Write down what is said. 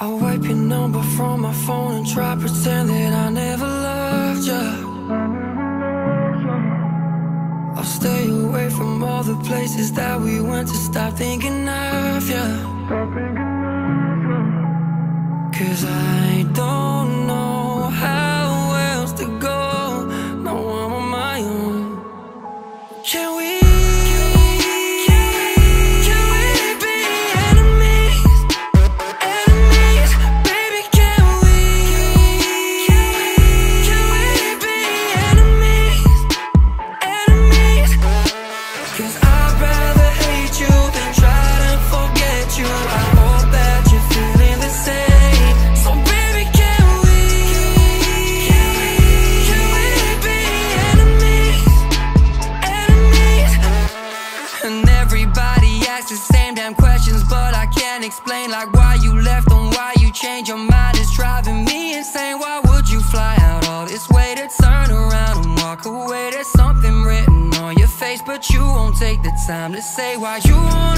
I'll wipe your number from my phone and try pretend that I never loved you. I'll stay away from all the places that we went to stop thinking of you. Cause I don't know how else to go. No, I'm on my own. Can we? The same damn questions, but I can't explain like why you left and why you changed your mind It's driving me insane. Why would you fly out all this way to turn around and walk away? There's something written on your face, but you won't take the time to say why you wanna